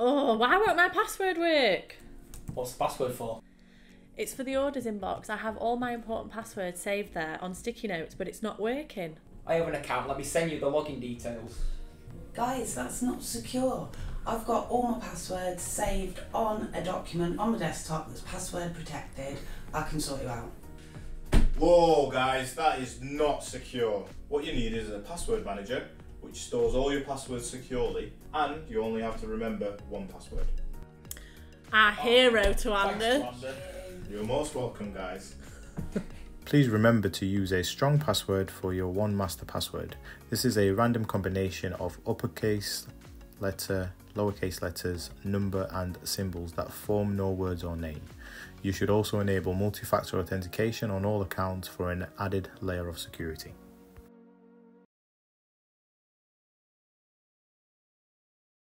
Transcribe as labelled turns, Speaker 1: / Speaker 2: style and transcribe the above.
Speaker 1: Oh, why won't my password work?
Speaker 2: What's the password for?
Speaker 1: It's for the orders inbox. I have all my important passwords saved there on sticky notes, but it's not working.
Speaker 2: I have an account. Let me send you the login details.
Speaker 3: Guys, that's not secure. I've got all my passwords saved on a document on my desktop that's password protected. I can sort you out.
Speaker 4: Whoa, guys, that is not secure. What you need is a password manager which stores all your passwords securely, and you only have to remember one password.
Speaker 1: Our oh, hero to
Speaker 2: Thanks,
Speaker 1: Anders.
Speaker 2: Amanda.
Speaker 4: You're most welcome, guys. Please remember to use a strong password for your one master password. This is a random combination of uppercase letter, lowercase letters, number, and symbols that form no words or name. You should also enable multi factor authentication on all accounts for an added layer of security.